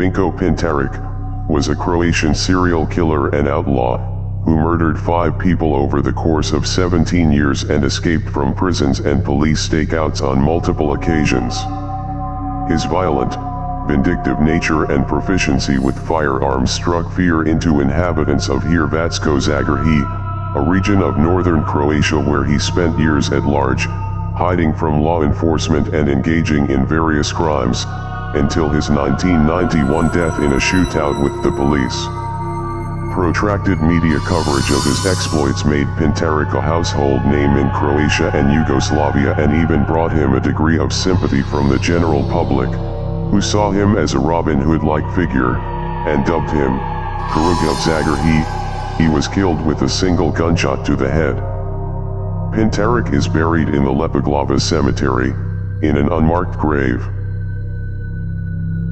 Vinko Pintarić, was a Croatian serial killer and outlaw, who murdered five people over the course of 17 years and escaped from prisons and police stakeouts on multiple occasions. His violent, vindictive nature and proficiency with firearms struck fear into inhabitants of Hrvatsko Zagorje, a region of northern Croatia where he spent years at large, hiding from law enforcement and engaging in various crimes, until his 1991 death in a shootout with the police. Protracted media coverage of his exploits made Pintarić a household name in Croatia and Yugoslavia and even brought him a degree of sympathy from the general public, who saw him as a Robin Hood-like figure, and dubbed him, Caruga of Zagorje, he was killed with a single gunshot to the head. Pintarić is buried in the Lepoglava cemetery, in an unmarked grave.